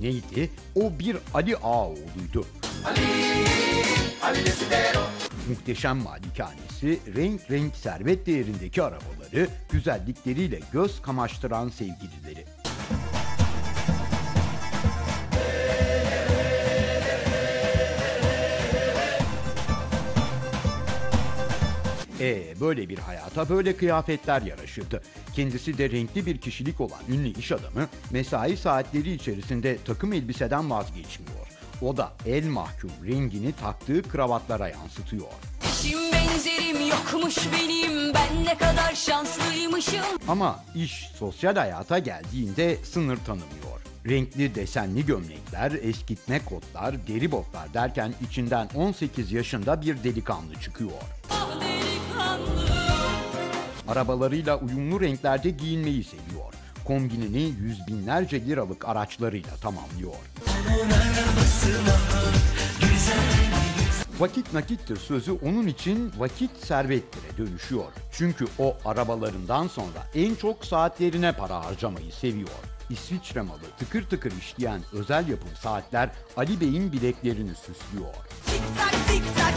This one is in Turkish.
neydi? O bir Ali Ağaoğlu'ydu. Muhteşem malikanesi, renk renk servet değerindeki arabaları, güzellikleriyle göz kamaştıran sevgilileri. E böyle bir hayata böyle kıyafetler yaraşırdı. Kendisi de renkli bir kişilik olan ünlü iş adamı mesai saatleri içerisinde takım elbiseden vazgeçmiyor. O da el mahkum rengini taktığı kravatlara yansıtıyor. Eşim benzerim yokmuş benim Ben ne kadar şanslıymışım Ama iş sosyal hayata geldiğinde sınır tanımıyor. Renkli desenli gömlekler, eskitme kotlar, deri botlar derken içinden 18 yaşında bir delikanlı çıkıyor. Arabalarıyla uyumlu renklerde giyinmeyi seviyor. Kombinini yüz binlerce liralık araçlarıyla tamamlıyor. Vakit nakittir sözü onun için vakit servettire dönüşüyor. Çünkü o arabalarından sonra en çok saatlerine para harcamayı seviyor. İsviçre malı tıkır tıkır işleyen özel yapım saatler Ali Bey'in bileklerini süslüyor. Tik tak tik tak